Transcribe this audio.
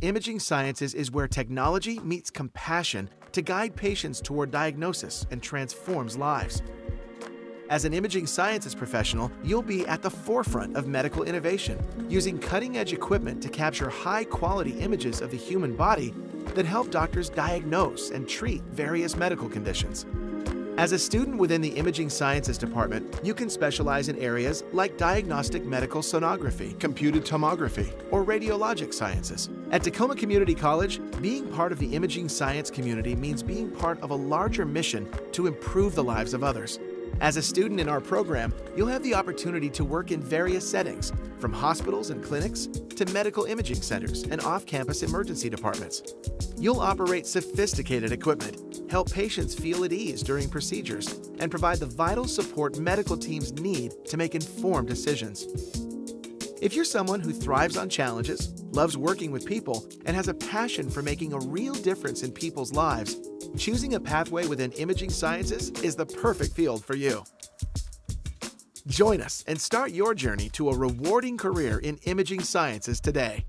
Imaging Sciences is where technology meets compassion to guide patients toward diagnosis and transforms lives. As an imaging sciences professional, you'll be at the forefront of medical innovation, using cutting edge equipment to capture high quality images of the human body that help doctors diagnose and treat various medical conditions. As a student within the Imaging Sciences Department, you can specialize in areas like diagnostic medical sonography, computed tomography, or radiologic sciences. At Tacoma Community College, being part of the imaging science community means being part of a larger mission to improve the lives of others. As a student in our program, you'll have the opportunity to work in various settings, from hospitals and clinics to medical imaging centers and off campus emergency departments. You'll operate sophisticated equipment, help patients feel at ease during procedures, and provide the vital support medical teams need to make informed decisions. If you're someone who thrives on challenges, loves working with people, and has a passion for making a real difference in people's lives, choosing a pathway within imaging sciences is the perfect field for you. Join us and start your journey to a rewarding career in imaging sciences today.